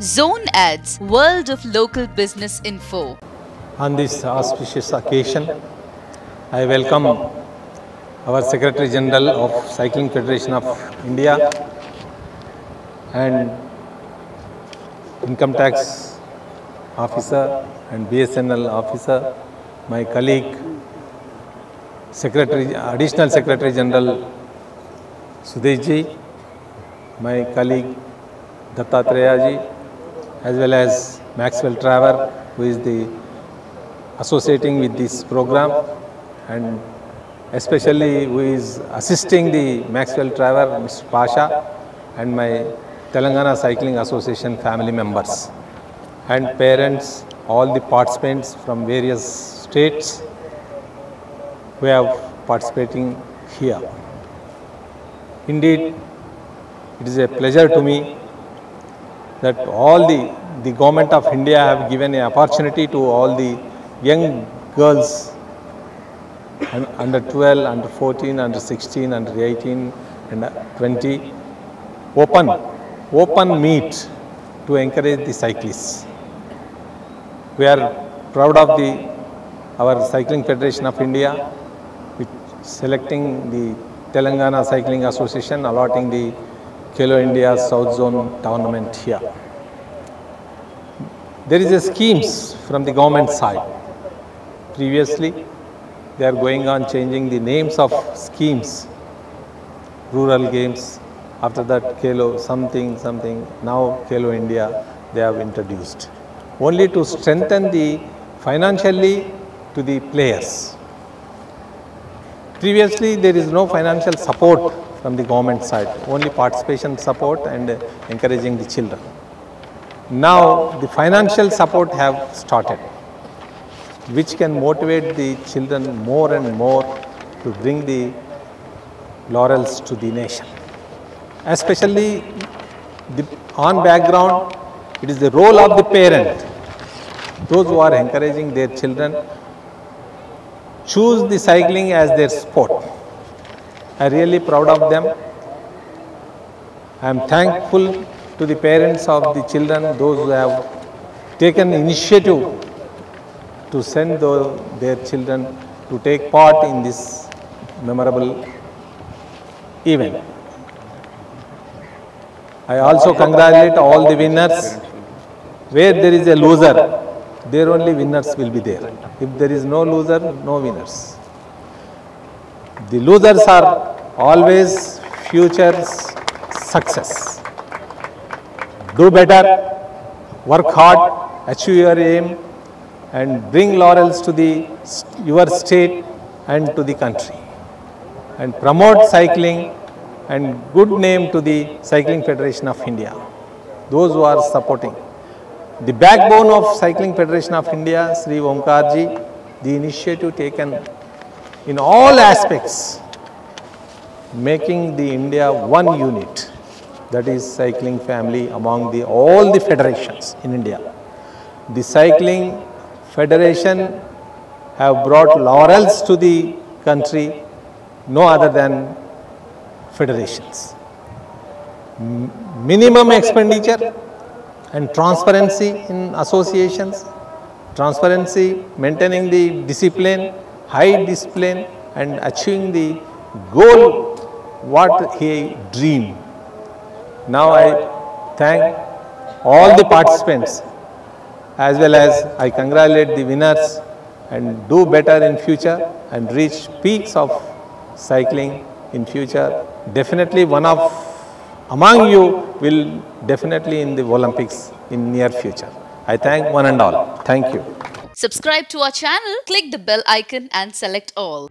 Zone Ads, World of Local Business Info. On this auspicious occasion, I welcome our Secretary General of Cycling Federation of India and Income Tax Officer and BSNL Officer, my colleague, Secretary, Additional Secretary General Sudesh my colleague Dattatreya ji, as well as Maxwell Traver, who is the associating with this program, and especially who is assisting the Maxwell Traver, Mr. Pasha, and my Telangana Cycling Association family members, and parents, all the participants from various states who have participating here. Indeed, it is a pleasure to me that all the, the government of India have given an opportunity to all the young girls un- under 12, under 14, under 16, under 18 and 20 open, open meet to encourage the cyclists. We are proud of the, our Cycling Federation of India which selecting the Telangana Cycling Association allotting the Khelo India South Zone tournament here. There is a schemes from the government side. Previously, they are going on changing the names of schemes, rural games. After that, Khelo something something. Now Khelo India they have introduced, only to strengthen the financially to the players. Previously, there is no financial support from the government side, only participation support and encouraging the children. Now, the financial support have started, which can motivate the children more and more to bring the laurels to the nation. Especially the, on background, it is the role of the parent, those who are encouraging their children choose the cycling as their sport. I am really proud of them. I am thankful to the parents of the children, those who have taken initiative to send their children to take part in this memorable event. I also congratulate all the winners. Where there is a loser, there only winners will be there. If there is no loser, no winners. The losers are always future's success. Do better, work hard, achieve your aim, and bring laurels to the your state and to the country. And promote cycling and good name to the Cycling Federation of India. Those who are supporting. The backbone of Cycling Federation of India, Sri Omkarji, the initiative taken in all aspects, making the India one unit, that is cycling family among the all the federations in India. The cycling federation have brought laurels to the country, no other than federations. M- minimum expenditure and transparency in associations, transparency, maintaining the discipline, high discipline and achieving the goal what he dreamed. Now I thank all the participants as well as I congratulate the winners and do better in future and reach peaks of cycling in future. Definitely one of among you will definitely in the Olympics in near future. I thank one and all. Thank you. Subscribe to our channel, click the bell icon, and select all.